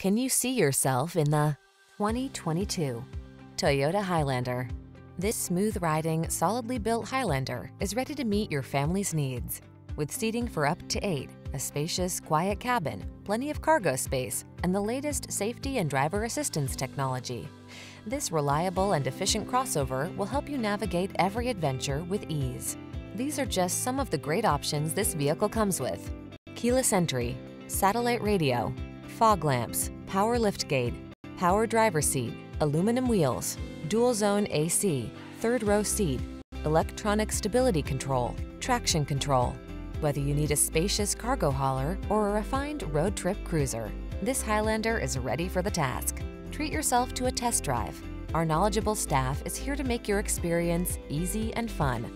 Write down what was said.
Can you see yourself in the 2022 Toyota Highlander? This smooth-riding, solidly built Highlander is ready to meet your family's needs. With seating for up to eight, a spacious, quiet cabin, plenty of cargo space, and the latest safety and driver assistance technology. This reliable and efficient crossover will help you navigate every adventure with ease. These are just some of the great options this vehicle comes with. Keyless entry, satellite radio, fog lamps, power liftgate, power driver seat, aluminum wheels, dual zone AC, third row seat, electronic stability control, traction control. Whether you need a spacious cargo hauler or a refined road trip cruiser, this Highlander is ready for the task. Treat yourself to a test drive. Our knowledgeable staff is here to make your experience easy and fun.